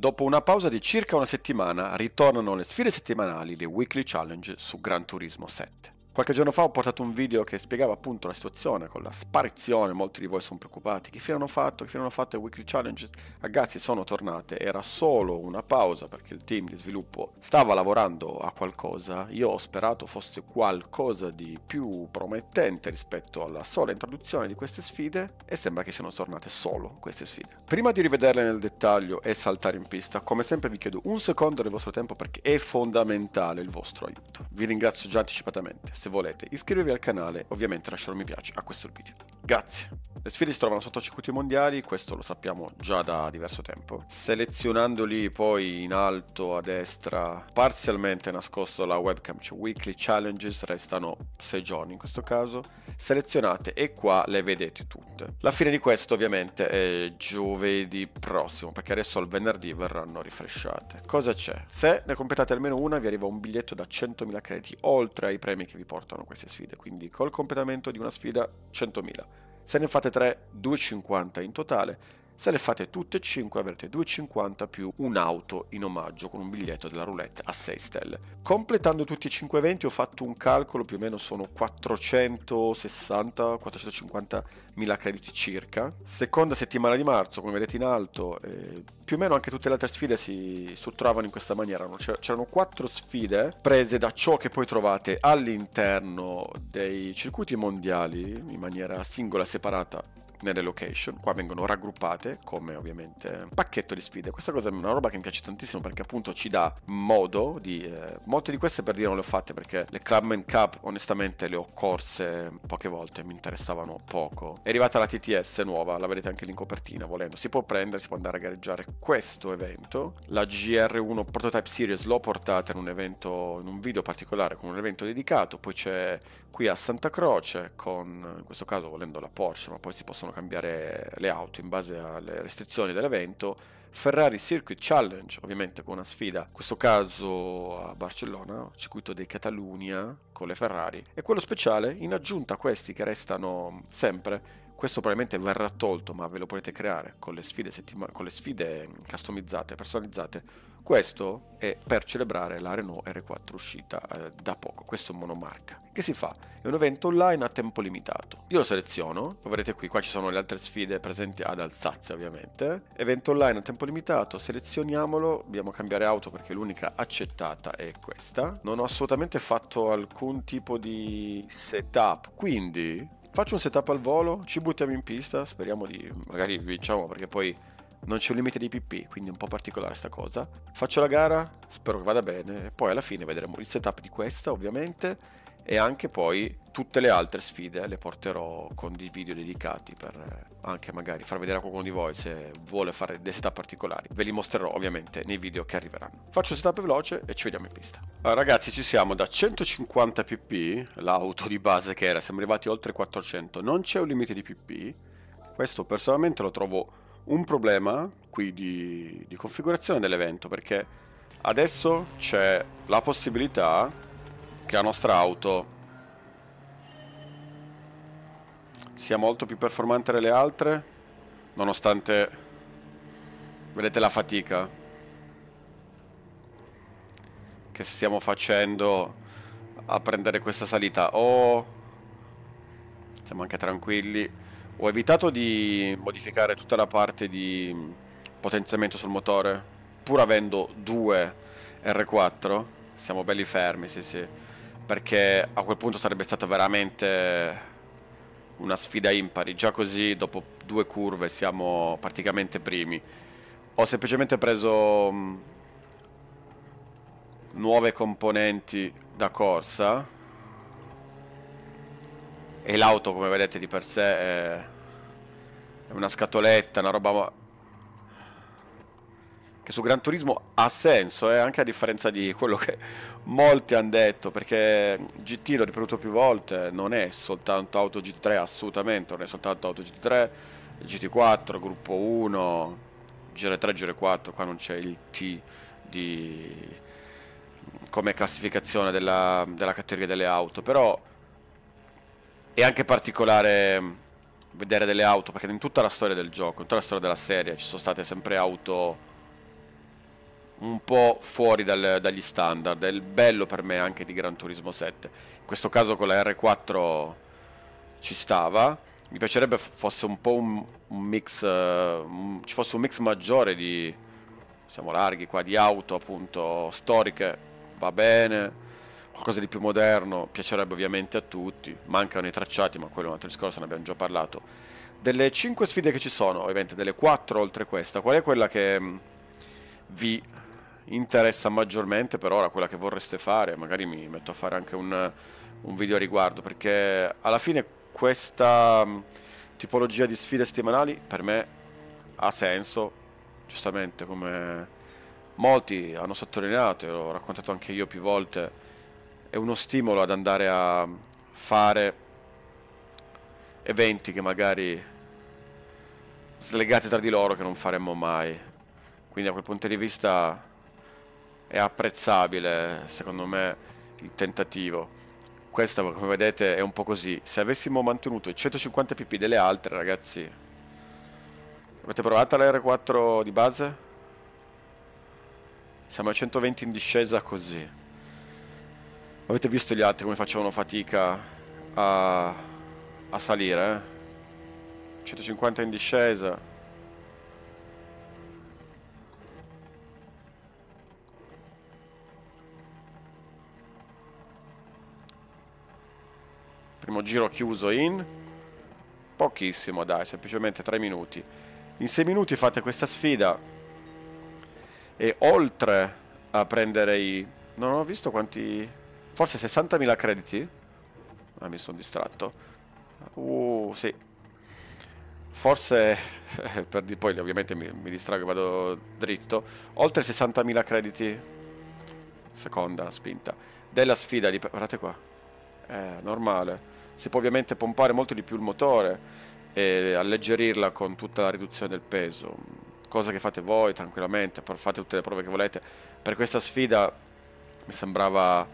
Dopo una pausa di circa una settimana ritornano le sfide settimanali, le Weekly Challenge su Gran Turismo 7. Qualche giorno fa ho portato un video che spiegava appunto la situazione con la sparizione, molti di voi sono preoccupati, che fine hanno fatto, che fine hanno fatto? Le weekly challenge, ragazzi sono tornate, era solo una pausa perché il team di sviluppo stava lavorando a qualcosa, io ho sperato fosse qualcosa di più promettente rispetto alla sola introduzione di queste sfide e sembra che siano tornate solo queste sfide. Prima di rivederle nel dettaglio e saltare in pista, come sempre vi chiedo un secondo del vostro tempo perché è fondamentale il vostro aiuto. Vi ringrazio già anticipatamente se volete iscrivervi al canale ovviamente lasciare un mi piace a questo video. Grazie! Le sfide si trovano sotto circuiti mondiali, questo lo sappiamo già da diverso tempo. Selezionandoli poi in alto a destra, parzialmente nascosto dalla webcam, c'è Weekly Challenges, restano 6 giorni in questo caso. Selezionate e qua le vedete tutte. La fine di questo ovviamente è giovedì prossimo, perché adesso il venerdì verranno rifresciate. Cosa c'è? Se ne completate almeno una vi arriva un biglietto da 100.000 crediti, oltre ai premi che vi portano queste sfide, quindi col completamento di una sfida 100.000. Se ne fate 3, 2,50 in totale. Se le fate tutte e 5 avrete 2,50 più un'auto in omaggio con un biglietto della roulette a 6 stelle. Completando tutti e 5 eventi ho fatto un calcolo, più o meno sono 460-450 mila crediti circa. Seconda settimana di marzo, come vedete in alto, eh, più o meno anche tutte le altre sfide si strutturavano in questa maniera. C'erano 4 sfide prese da ciò che poi trovate all'interno dei circuiti mondiali in maniera singola, separata nelle location, qua vengono raggruppate come ovviamente pacchetto di sfide. Questa cosa è una roba che mi piace tantissimo perché appunto ci dà modo di... Eh, molte di queste per dire non le ho fatte perché le Clubman Cup onestamente le ho corse poche volte, mi interessavano poco. È arrivata la TTS nuova, la vedete anche lì in copertina volendo. Si può prendere, si può andare a gareggiare questo evento. La GR1 Prototype Series l'ho portata in un evento, in un video particolare con un evento dedicato, poi c'è qui a Santa Croce con, in questo caso volendo la Porsche, ma poi si possono cambiare le auto in base alle restrizioni dell'evento. Ferrari Circuit Challenge, ovviamente con una sfida, in questo caso a Barcellona, circuito di Catalunya con le Ferrari, e quello speciale in aggiunta a questi che restano sempre questo probabilmente verrà tolto, ma ve lo potete creare con le sfide, settima- con le sfide customizzate, personalizzate. Questo è per celebrare la Renault R4 uscita eh, da poco. Questo monomarca. Che si fa? È un evento online a tempo limitato. Io lo seleziono, lo vedete qui, qua ci sono le altre sfide presenti ad Alsazia ovviamente. Evento online a tempo limitato, selezioniamolo, dobbiamo cambiare auto perché l'unica accettata è questa. Non ho assolutamente fatto alcun tipo di setup, quindi Faccio un setup al volo, ci buttiamo in pista, speriamo di... magari vinciamo perché poi non c'è un limite di PP, quindi è un po' particolare sta cosa. Faccio la gara, spero che vada bene, e poi alla fine vedremo il setup di questa ovviamente e anche poi tutte le altre sfide le porterò con dei video dedicati per eh, anche magari far vedere a qualcuno di voi se vuole fare dei setup particolari. Ve li mostrerò ovviamente nei video che arriveranno. Faccio setup veloce e ci vediamo in pista. Allora ragazzi ci siamo da 150 pp, l'auto di base che era, siamo arrivati oltre 400, non c'è un limite di pp. Questo personalmente lo trovo un problema qui di, di configurazione dell'evento perché adesso c'è la possibilità che la nostra auto sia molto più performante delle altre nonostante vedete la fatica che stiamo facendo a prendere questa salita. O oh, siamo anche tranquilli ho evitato di modificare tutta la parte di potenziamento sul motore pur avendo due R4 siamo belli fermi sì sì perché a quel punto sarebbe stata veramente una sfida impari. Già così, dopo due curve, siamo praticamente primi. Ho semplicemente preso mm, nuove componenti da corsa e l'auto, come vedete, di per sé è, è una scatoletta, una roba che su Gran Turismo ha senso, eh, anche a differenza di quello che molti hanno detto, perché GT l'ho ripetuto più volte, non è soltanto Auto GT3, assolutamente, non è soltanto Auto GT3, GT4, gruppo 1, GR3, GR4, qua non c'è il T di come classificazione della, della categoria delle auto, però è anche particolare vedere delle auto, perché in tutta la storia del gioco, in tutta la storia della serie ci sono state sempre auto un po' fuori dal, dagli standard. È il bello per me anche di Gran Turismo 7. In questo caso con la R4 ci stava. Mi piacerebbe fosse un po' un, un mix, uh, ci fosse un mix maggiore di, siamo larghi qua, di auto appunto storiche, va bene. Qualcosa di più moderno piacerebbe ovviamente a tutti. Mancano i tracciati, ma quello è un altro discorso, ne abbiamo già parlato. Delle 5 sfide che ci sono, ovviamente delle 4 oltre questa, qual è quella che mm, vi interessa maggiormente per ora, quella che vorreste fare? Magari mi metto a fare anche un, un video a riguardo, perché alla fine questa mm, tipologia di sfide settimanali per me ha senso, giustamente come molti hanno sottolineato e l'ho raccontato anche io più volte, è uno stimolo ad andare a fare eventi che magari slegati tra di loro che non faremmo mai. Quindi da quel punto di vista è apprezzabile, secondo me, il tentativo. Questa, come vedete, è un po' così. Se avessimo mantenuto i 150 pp delle altre, ragazzi... Avete provato la R4 di base? Siamo a 120 in discesa così. Avete visto gli altri come facevano fatica a, a salire, eh? 150 in discesa. Primo giro chiuso in pochissimo, dai, semplicemente 3 minuti. In 6 minuti fate questa sfida e oltre a prendere i... Non ho visto quanti... Forse 60.000 crediti? Ah, mi sono distratto. Uh, sì, Forse, per di poi ovviamente mi, mi distrago e vado dritto, oltre 60.000 crediti, seconda spinta, della sfida di... guardate qua, è normale. Si può ovviamente pompare molto di più il motore e alleggerirla con tutta la riduzione del peso, cosa che fate voi tranquillamente, fate tutte le prove che volete. Per questa sfida mi sembrava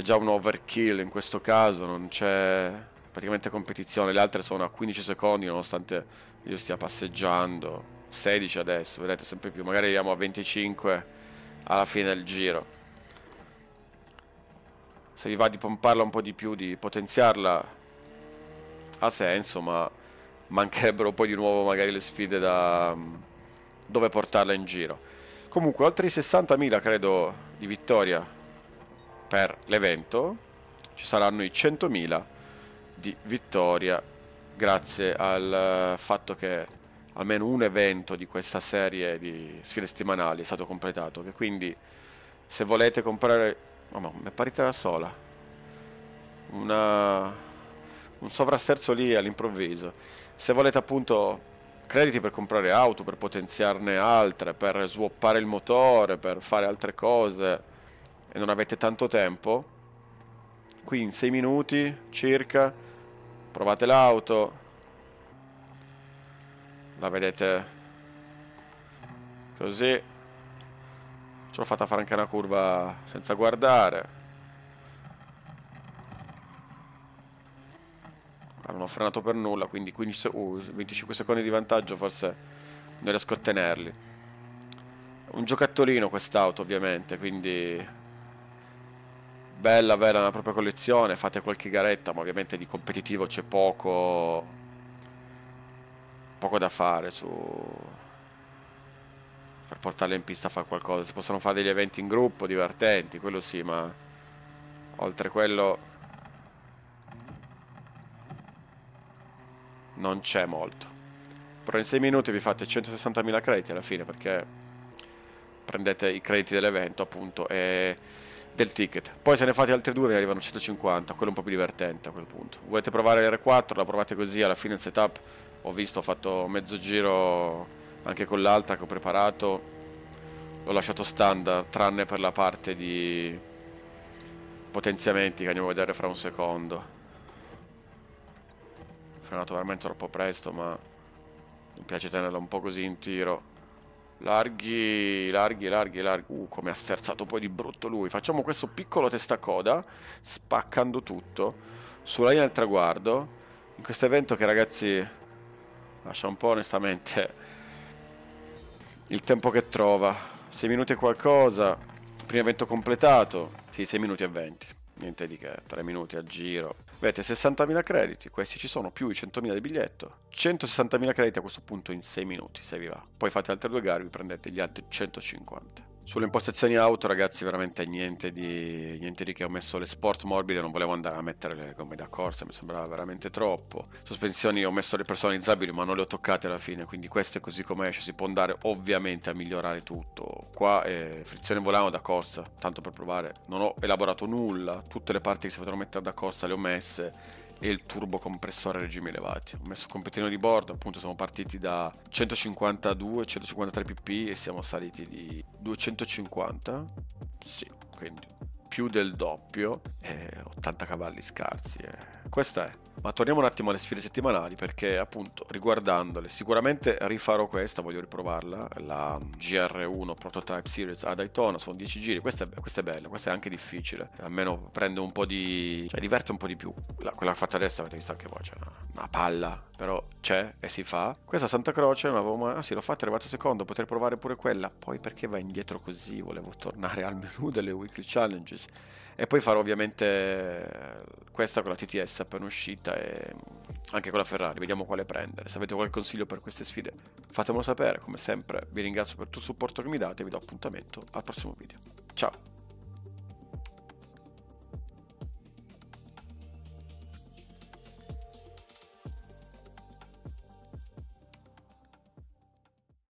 già un overkill in questo caso, non c'è praticamente competizione, le altre sono a 15 secondi nonostante io stia passeggiando, 16 adesso, vedete sempre più, magari arriviamo a 25 alla fine del giro. Se vi va di pomparla un po' di più, di potenziarla, ha senso, ma mancherebbero poi di nuovo magari le sfide da dove portarla in giro. Comunque, oltre i 60.000 credo di vittoria per l'evento, ci saranno i 100.000 di vittoria grazie al fatto che almeno un evento di questa serie di sfide settimanali è stato completato che quindi se volete comprare oh, ma mi è parita da sola. Una, un sovrasterzo lì all'improvviso. Se volete appunto crediti per comprare auto per potenziarne altre per swappare il motore per fare altre cose e non avete tanto tempo qui in 6 minuti circa Provate l'auto. La vedete così. Ce l'ho fatta fare anche una curva senza guardare. non ho frenato per nulla, quindi 15, uh, 25 secondi di vantaggio forse non riesco a tenerli. Un giocattolino quest'auto ovviamente, quindi bella bella nella propria collezione, fate qualche garetta, ma ovviamente di competitivo c'è poco poco da fare su per portarle in pista a fare qualcosa. Si possono fare degli eventi in gruppo divertenti, quello sì, ma oltre quello non c'è molto. Però in 6 minuti vi fate 160.000 crediti alla fine perché prendete i crediti dell'evento appunto e del ticket. Poi se ne fate altri due ve ne arrivano 150, quello è un po' più divertente a quel punto. Volete provare l'R4, la provate così, alla fine il setup ho visto, ho fatto mezzo giro anche con l'altra che ho preparato, l'ho lasciato standard, tranne per la parte di potenziamenti che andiamo a vedere fra un secondo. Ho frenato veramente troppo presto, ma mi piace tenerla un po' così in tiro. Larghi, larghi, larghi, larghi. Uh, come ha sterzato poi di brutto lui. Facciamo questo piccolo testacoda, spaccando tutto, sulla linea del traguardo. In questo evento che ragazzi lascia un po' onestamente il tempo che trova. 6 minuti e qualcosa, primo evento completato, sì 6 minuti e 20, niente di che, 3 minuti a giro. Avete 60.000 crediti, questi ci sono, più i 100.000 di biglietto. 160.000 crediti a questo punto in 6 minuti, se vi va. Poi fate altre due gare, vi prendete gli altri 150. Sulle impostazioni auto, ragazzi, veramente niente di, niente di che. Ho messo le sport morbide, non volevo andare a mettere le gomme da corsa, mi sembrava veramente troppo. Sospensioni ho messo le personalizzabili, ma non le ho toccate alla fine, quindi questo è così come esce. Si può andare ovviamente a migliorare tutto. Qua è frizione volano da corsa, tanto per provare. Non ho elaborato nulla, tutte le parti che si potevano mettere da corsa le ho messe e il turbo compressore a regimi elevati. Ho messo il completino di bordo, appunto siamo partiti da 152, 153 pp e siamo saliti di 250. Sì, quindi più del doppio e 80 cavalli scarsi. Eh. Questa è ma torniamo un attimo alle sfide settimanali perché appunto riguardandole sicuramente rifarò questa, voglio riprovarla, la GR1 Prototype Series a Daytona, sono 10 giri, questa è, questa è bella, questa è anche difficile, almeno prende un po' di... cioè diverte un po' di più. La, quella fatta adesso avete visto anche voi, c'è una, una, palla, però c'è e si fa. Questa Santa Croce, non avevo mai... ah sì l'ho fatta, è arrivato secondo, potrei provare pure quella, poi perché va indietro così, volevo tornare al menu delle weekly challenges. E poi farò ovviamente questa con la TTS appena uscita e anche con la Ferrari, vediamo quale prendere. Se avete qualche consiglio per queste sfide fatemelo sapere, come sempre vi ringrazio per tutto il supporto che mi date e vi do appuntamento al prossimo video. Ciao!